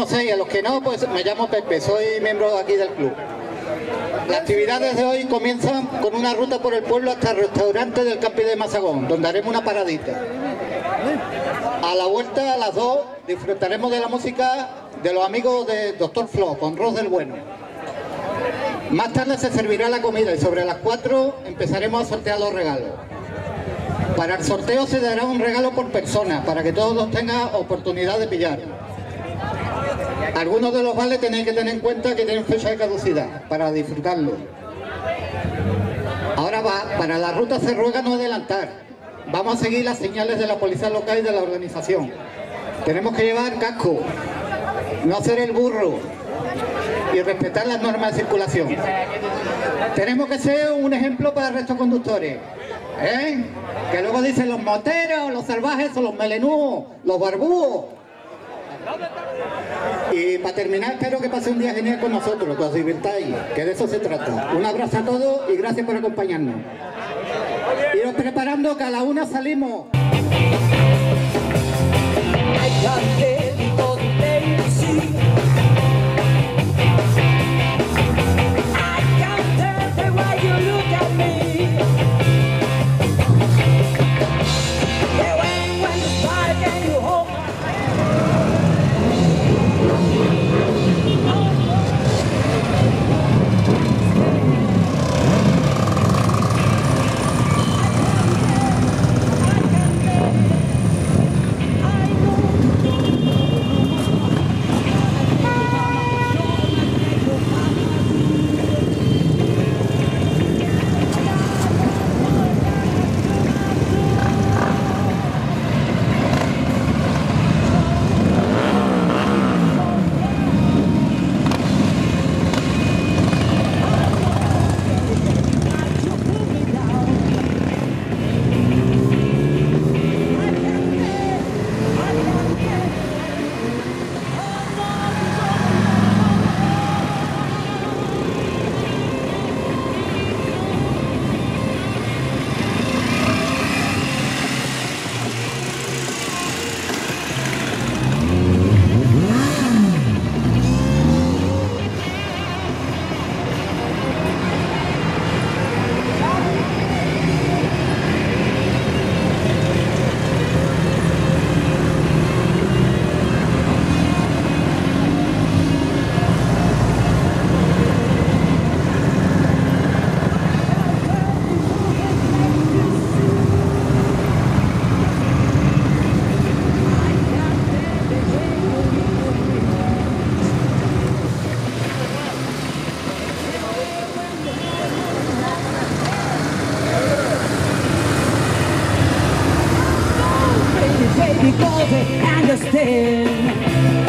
Me conocéis, a los que no, pues me llamo Pepe, soy miembro aquí del club. Las actividades de hoy comienzan con una ruta por el pueblo hasta el restaurante del Campi de Mazagón, donde haremos una paradita. A la vuelta, a las dos, disfrutaremos de la música de los amigos de Doctor Flo, con Ros del Bueno. Más tarde se servirá la comida y sobre las cuatro empezaremos a sortear los regalos. Para el sorteo se dará un regalo por persona, para que todos tengan oportunidad de pillar. Algunos de los vales tenéis que tener en cuenta que tienen fecha de caducidad, para disfrutarlo. Ahora va, para la ruta se ruega no adelantar. Vamos a seguir las señales de la policía local y de la organización. Tenemos que llevar casco, no hacer el burro y respetar las normas de circulación. Tenemos que ser un ejemplo para el resto conductores. ¿eh? Que luego dicen los moteros, los salvajes o los melenúos, los barbúos. Y para terminar, espero que pase un día genial con nosotros, que os divirtáis, que de eso se trata. Un abrazo a todos y gracias por acompañarnos. Iros preparando, que a la una salimos. understand.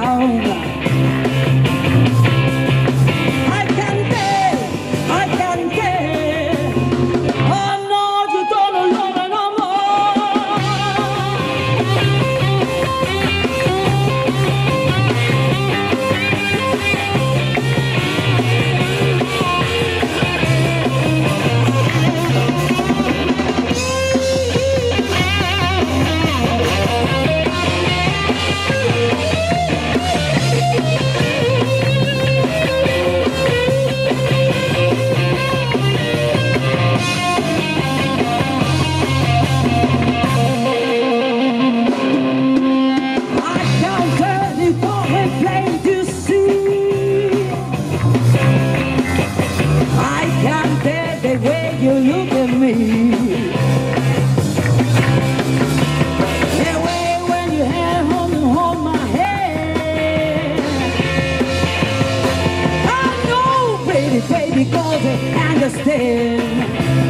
Down. Understand.